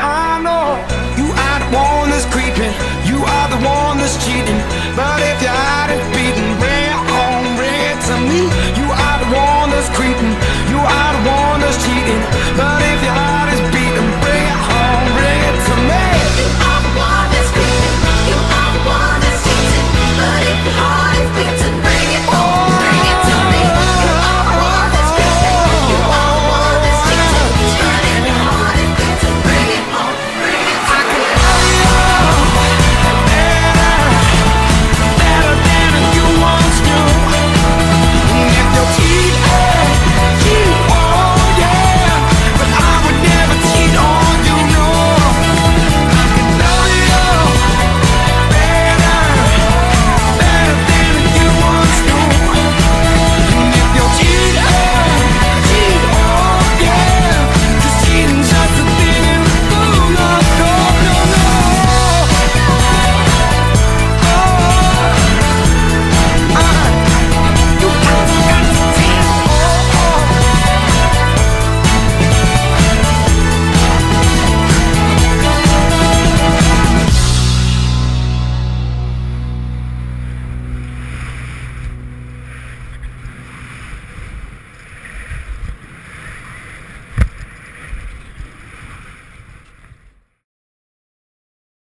I know you are the one that's creeping, you are the one that's cheating. But if you're out of beat,